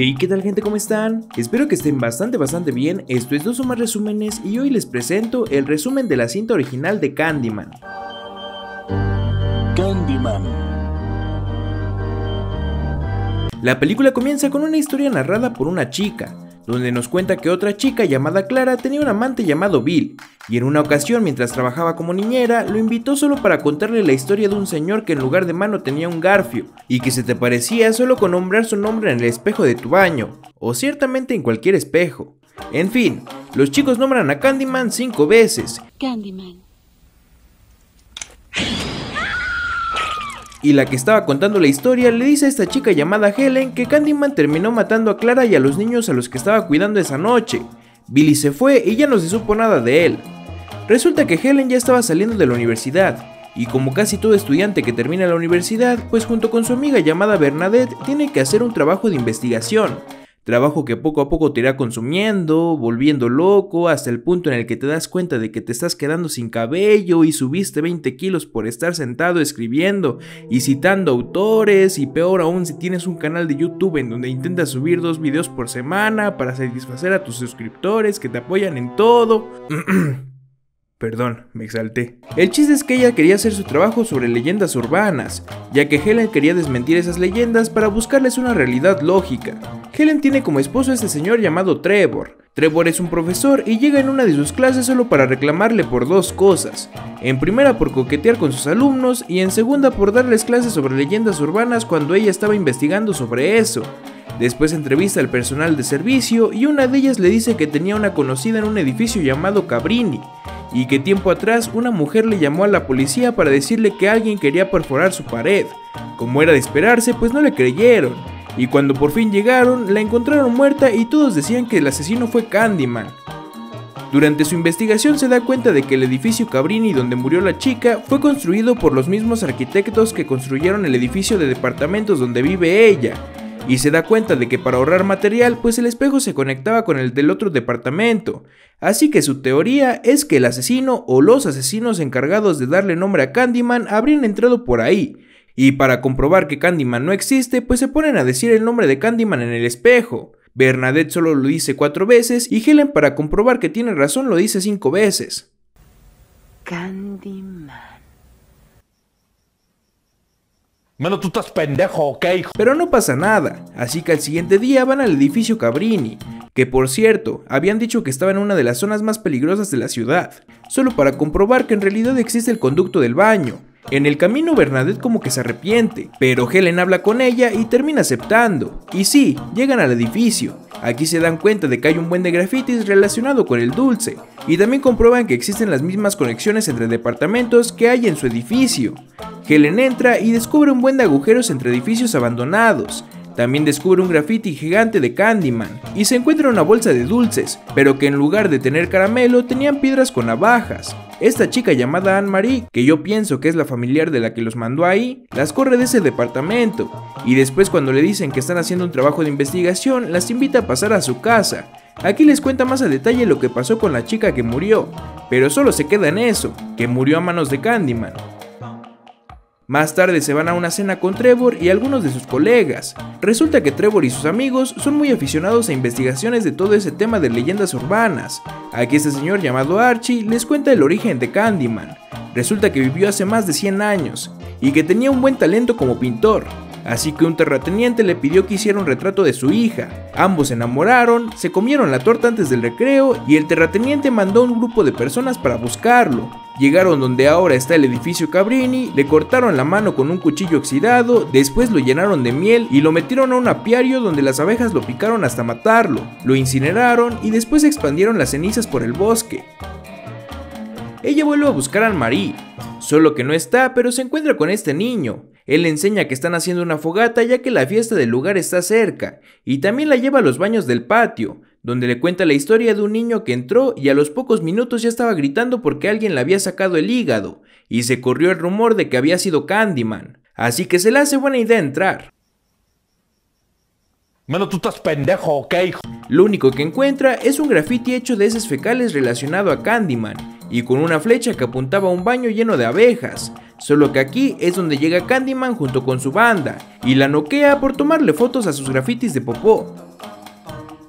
Hey, ¿qué tal gente? ¿Cómo están? Espero que estén bastante bastante bien, esto es dos o más resúmenes y hoy les presento el resumen de la cinta original de Candyman. Candyman. La película comienza con una historia narrada por una chica, donde nos cuenta que otra chica llamada Clara tenía un amante llamado Bill, y en una ocasión mientras trabajaba como niñera lo invitó solo para contarle la historia de un señor que en lugar de mano tenía un garfio, y que se te parecía solo con nombrar su nombre en el espejo de tu baño, o ciertamente en cualquier espejo. En fin, los chicos nombran a Candyman cinco veces. Candyman. Y la que estaba contando la historia le dice a esta chica llamada Helen que Candyman terminó matando a Clara y a los niños a los que estaba cuidando esa noche. Billy se fue y ya no se supo nada de él. Resulta que Helen ya estaba saliendo de la universidad, y como casi todo estudiante que termina la universidad, pues junto con su amiga llamada Bernadette tiene que hacer un trabajo de investigación, Trabajo que poco a poco te irá consumiendo, volviendo loco, hasta el punto en el que te das cuenta de que te estás quedando sin cabello y subiste 20 kilos por estar sentado escribiendo y citando autores y peor aún si tienes un canal de YouTube en donde intentas subir dos videos por semana para satisfacer a tus suscriptores que te apoyan en todo. Perdón, me exalté. El chiste es que ella quería hacer su trabajo sobre leyendas urbanas, ya que Helen quería desmentir esas leyendas para buscarles una realidad lógica. Helen tiene como esposo a este señor llamado Trevor. Trevor es un profesor y llega en una de sus clases solo para reclamarle por dos cosas. En primera por coquetear con sus alumnos y en segunda por darles clases sobre leyendas urbanas cuando ella estaba investigando sobre eso. Después entrevista al personal de servicio y una de ellas le dice que tenía una conocida en un edificio llamado Cabrini y que tiempo atrás una mujer le llamó a la policía para decirle que alguien quería perforar su pared. Como era de esperarse, pues no le creyeron. Y cuando por fin llegaron, la encontraron muerta y todos decían que el asesino fue Candyman. Durante su investigación se da cuenta de que el edificio Cabrini donde murió la chica fue construido por los mismos arquitectos que construyeron el edificio de departamentos donde vive ella, y se da cuenta de que para ahorrar material, pues el espejo se conectaba con el del otro departamento. Así que su teoría es que el asesino o los asesinos encargados de darle nombre a Candyman habrían entrado por ahí. Y para comprobar que Candyman no existe, pues se ponen a decir el nombre de Candyman en el espejo. Bernadette solo lo dice cuatro veces y Helen para comprobar que tiene razón lo dice cinco veces. Candyman. Tú estás pendejo. Pero no pasa nada, así que al siguiente día van al edificio Cabrini, que por cierto, habían dicho que estaba en una de las zonas más peligrosas de la ciudad, solo para comprobar que en realidad existe el conducto del baño. En el camino Bernadette como que se arrepiente, pero Helen habla con ella y termina aceptando. Y sí, llegan al edificio. Aquí se dan cuenta de que hay un buen de grafitis relacionado con el dulce, y también comprueban que existen las mismas conexiones entre departamentos que hay en su edificio. Helen entra y descubre un buen de agujeros entre edificios abandonados, también descubre un graffiti gigante de Candyman y se encuentra una bolsa de dulces, pero que en lugar de tener caramelo tenían piedras con navajas. Esta chica llamada Anne-Marie, que yo pienso que es la familiar de la que los mandó ahí, las corre de ese departamento y después cuando le dicen que están haciendo un trabajo de investigación, las invita a pasar a su casa. Aquí les cuenta más a detalle lo que pasó con la chica que murió, pero solo se queda en eso, que murió a manos de Candyman. Más tarde se van a una cena con Trevor y algunos de sus colegas. Resulta que Trevor y sus amigos son muy aficionados a investigaciones de todo ese tema de leyendas urbanas. Aquí este señor llamado Archie les cuenta el origen de Candyman. Resulta que vivió hace más de 100 años y que tenía un buen talento como pintor. Así que un terrateniente le pidió que hiciera un retrato de su hija. Ambos se enamoraron, se comieron la torta antes del recreo y el terrateniente mandó un grupo de personas para buscarlo. Llegaron donde ahora está el edificio Cabrini, le cortaron la mano con un cuchillo oxidado, después lo llenaron de miel y lo metieron a un apiario donde las abejas lo picaron hasta matarlo, lo incineraron y después expandieron las cenizas por el bosque. Ella vuelve a buscar a Marie, solo que no está, pero se encuentra con este niño. Él le enseña que están haciendo una fogata ya que la fiesta del lugar está cerca, y también la lleva a los baños del patio, donde le cuenta la historia de un niño que entró y a los pocos minutos ya estaba gritando porque alguien le había sacado el hígado, y se corrió el rumor de que había sido Candyman, así que se le hace buena idea entrar. Mano, tú estás pendejo. Lo único que encuentra es un grafiti hecho de heces fecales relacionado a Candyman, y con una flecha que apuntaba a un baño lleno de abejas, solo que aquí es donde llega Candyman junto con su banda, y la noquea por tomarle fotos a sus grafitis de popó.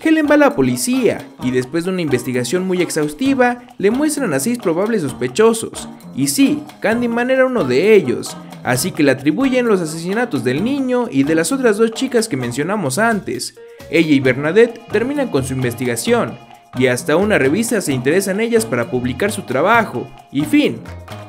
Helen va a la policía y después de una investigación muy exhaustiva le muestran a seis probables sospechosos. Y sí, Candyman era uno de ellos, así que le atribuyen los asesinatos del niño y de las otras dos chicas que mencionamos antes. Ella y Bernadette terminan con su investigación y hasta una revista se interesa en ellas para publicar su trabajo. Y fin.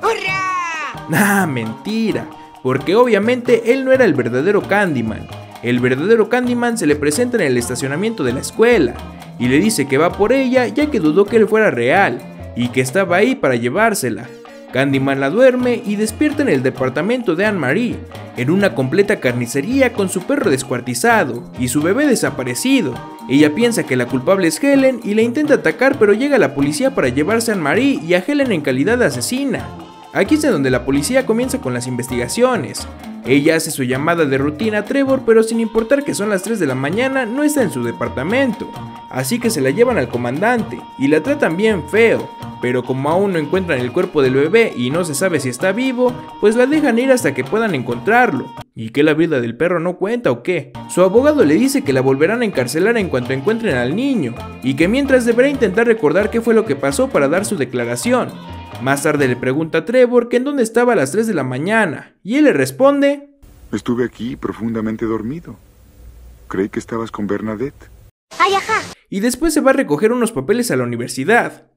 ¡Hurra! Ah, mentira, porque obviamente él no era el verdadero Candyman. El verdadero Candyman se le presenta en el estacionamiento de la escuela y le dice que va por ella ya que dudó que él fuera real y que estaba ahí para llevársela. Candyman la duerme y despierta en el departamento de Anne-Marie, en una completa carnicería con su perro descuartizado y su bebé desaparecido. Ella piensa que la culpable es Helen y la intenta atacar pero llega la policía para llevarse a Anne-Marie y a Helen en calidad de asesina. Aquí es donde la policía comienza con las investigaciones. Ella hace su llamada de rutina a Trevor, pero sin importar que son las 3 de la mañana, no está en su departamento. Así que se la llevan al comandante y la tratan bien feo, pero como aún no encuentran el cuerpo del bebé y no se sabe si está vivo, pues la dejan ir hasta que puedan encontrarlo. ¿Y que la vida del perro no cuenta o qué? Su abogado le dice que la volverán a encarcelar en cuanto encuentren al niño, y que mientras deberá intentar recordar qué fue lo que pasó para dar su declaración. Más tarde le pregunta a Trevor que en dónde estaba a las 3 de la mañana, y él le responde... Estuve aquí profundamente dormido. Creí que estabas con Bernadette. ¡Ay, ajá! Y después se va a recoger unos papeles a la universidad.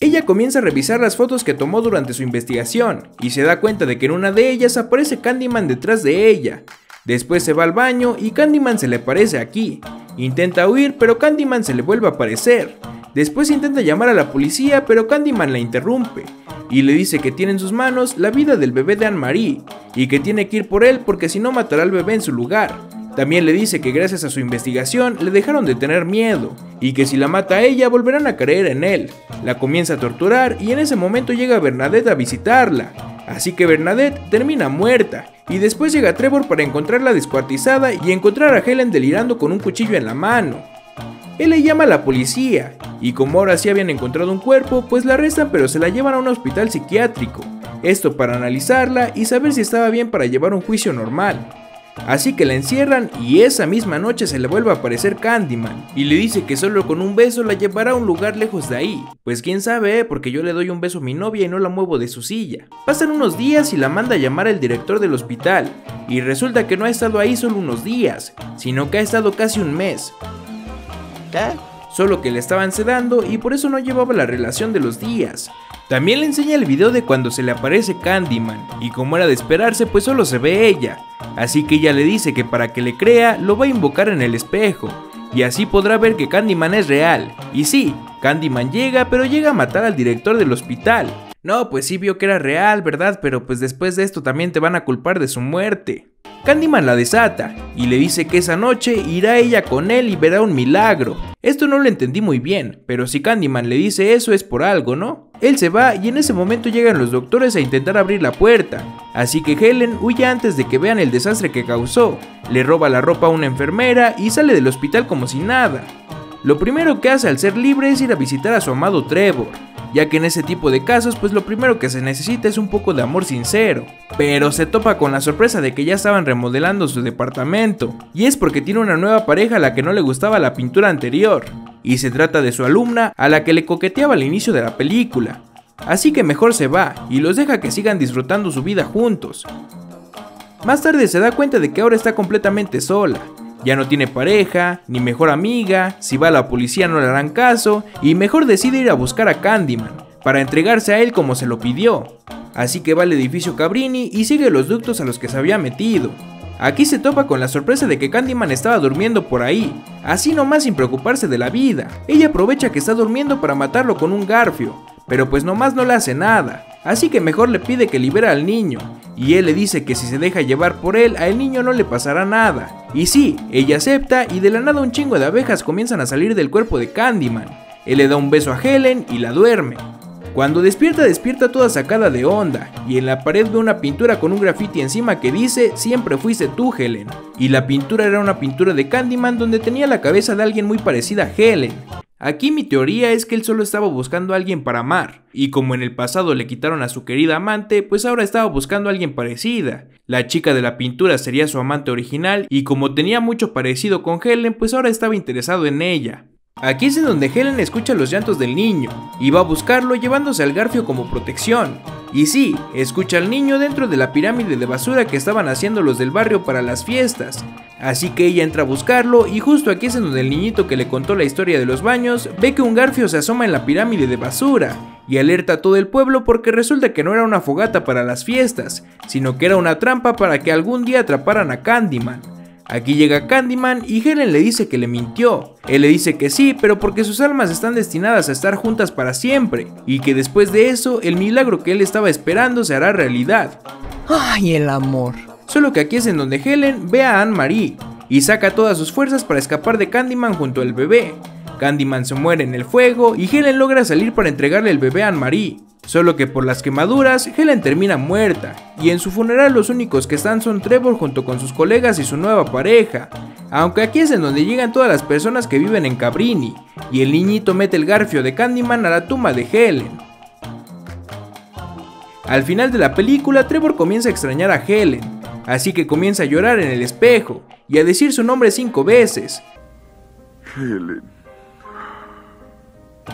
Ella comienza a revisar las fotos que tomó durante su investigación y se da cuenta de que en una de ellas aparece Candyman detrás de ella. Después se va al baño y Candyman se le aparece aquí. Intenta huir, pero Candyman se le vuelve a aparecer. Después intenta llamar a la policía, pero Candyman la interrumpe y le dice que tiene en sus manos la vida del bebé de Anne-Marie y que tiene que ir por él porque si no matará al bebé en su lugar. También le dice que gracias a su investigación le dejaron de tener miedo y que si la mata a ella volverán a creer en él. La comienza a torturar y en ese momento llega Bernadette a visitarla. Así que Bernadette termina muerta y después llega Trevor para encontrarla descuartizada y encontrar a Helen delirando con un cuchillo en la mano. Él le llama a la policía, y como ahora sí habían encontrado un cuerpo, pues la arrestan pero se la llevan a un hospital psiquiátrico. Esto para analizarla y saber si estaba bien para llevar un juicio normal. Así que la encierran y esa misma noche se le vuelve a aparecer Candyman y le dice que solo con un beso la llevará a un lugar lejos de ahí. Pues quién sabe, ¿eh? porque yo le doy un beso a mi novia y no la muevo de su silla. Pasan unos días y la manda a llamar al director del hospital y resulta que no ha estado ahí solo unos días, sino que ha estado casi un mes. Solo que le estaban sedando y por eso no llevaba la relación de los días. También le enseña el video de cuando se le aparece Candyman, y como era de esperarse, pues solo se ve ella. Así que ella le dice que para que le crea, lo va a invocar en el espejo, y así podrá ver que Candyman es real. Y sí, Candyman llega, pero llega a matar al director del hospital. No, pues sí vio que era real, ¿verdad? Pero pues después de esto también te van a culpar de su muerte. Candyman la desata y le dice que esa noche irá ella con él y verá un milagro. Esto no lo entendí muy bien, pero si Candyman le dice eso es por algo, ¿no? Él se va y en ese momento llegan los doctores a intentar abrir la puerta, así que Helen huye antes de que vean el desastre que causó, le roba la ropa a una enfermera y sale del hospital como si nada. Lo primero que hace al ser libre es ir a visitar a su amado Trevor, ya que en ese tipo de casos pues lo primero que se necesita es un poco de amor sincero. Pero se topa con la sorpresa de que ya estaban remodelando su departamento, y es porque tiene una nueva pareja a la que no le gustaba la pintura anterior, y se trata de su alumna a la que le coqueteaba al inicio de la película. Así que mejor se va y los deja que sigan disfrutando su vida juntos. Más tarde se da cuenta de que ahora está completamente sola, ya no tiene pareja, ni mejor amiga, si va a la policía no le harán caso, y mejor decide ir a buscar a Candyman, para entregarse a él como se lo pidió. Así que va al edificio Cabrini y sigue los ductos a los que se había metido. Aquí se topa con la sorpresa de que Candyman estaba durmiendo por ahí, así nomás sin preocuparse de la vida. Ella aprovecha que está durmiendo para matarlo con un garfio, pero pues nomás no le hace nada, así que mejor le pide que libera al niño, y él le dice que si se deja llevar por él, al niño no le pasará nada. Y sí, ella acepta y de la nada un chingo de abejas comienzan a salir del cuerpo de Candyman. Él le da un beso a Helen y la duerme. Cuando despierta, despierta toda sacada de onda, y en la pared ve una pintura con un graffiti encima que dice Siempre fuiste tú, Helen. Y la pintura era una pintura de Candyman donde tenía la cabeza de alguien muy parecida a Helen. Aquí mi teoría es que él solo estaba buscando a alguien para amar, y como en el pasado le quitaron a su querida amante, pues ahora estaba buscando a alguien parecida. La chica de la pintura sería su amante original, y como tenía mucho parecido con Helen, pues ahora estaba interesado en ella. Aquí es en donde Helen escucha los llantos del niño, y va a buscarlo llevándose al garfio como protección. Y sí, escucha al niño dentro de la pirámide de basura que estaban haciendo los del barrio para las fiestas. Así que ella entra a buscarlo y justo aquí es en donde el niñito que le contó la historia de los baños ve que un garfio se asoma en la pirámide de basura y alerta a todo el pueblo porque resulta que no era una fogata para las fiestas, sino que era una trampa para que algún día atraparan a Candyman. Aquí llega Candyman y Helen le dice que le mintió. Él le dice que sí, pero porque sus almas están destinadas a estar juntas para siempre, y que después de eso el milagro que él estaba esperando se hará realidad. Ay, el amor. Solo que aquí es en donde Helen ve a Anne-Marie y saca todas sus fuerzas para escapar de Candyman junto al bebé. Candyman se muere en el fuego y Helen logra salir para entregarle el bebé a Anne-Marie. Solo que por las quemaduras, Helen termina muerta, y en su funeral los únicos que están son Trevor junto con sus colegas y su nueva pareja. Aunque aquí es en donde llegan todas las personas que viven en Cabrini, y el niñito mete el garfio de Candyman a la tumba de Helen. Al final de la película, Trevor comienza a extrañar a Helen, así que comienza a llorar en el espejo y a decir su nombre cinco veces. Helen.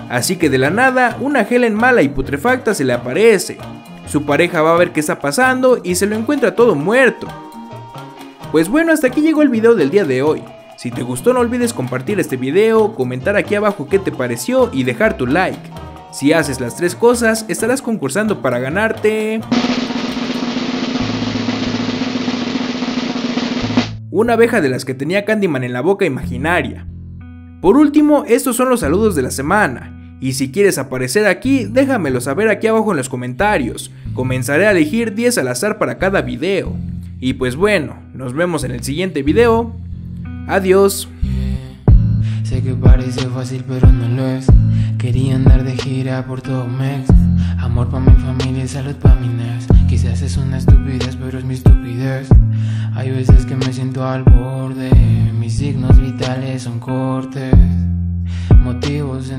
Así que de la nada, una Helen mala y putrefacta se le aparece. Su pareja va a ver qué está pasando y se lo encuentra todo muerto. Pues bueno, hasta aquí llegó el video del día de hoy. Si te gustó no olvides compartir este video, comentar aquí abajo qué te pareció y dejar tu like. Si haces las tres cosas, estarás concursando para ganarte... Una abeja de las que tenía Candyman en la boca imaginaria. Por último, estos son los saludos de la semana. Y si quieres aparecer aquí, déjamelo saber aquí abajo en los comentarios. Comenzaré a elegir 10 al azar para cada video. Y pues bueno, nos vemos en el siguiente video. Adiós. Sé que parece fácil pero no lo es Quería andar de gira Amor pa' mi familia y salud pa' mi nurse Quizás es una estupidez pero es mi estupidez. Hay veces que me siento al borde. Mis signos vitales son cortes. Motivos en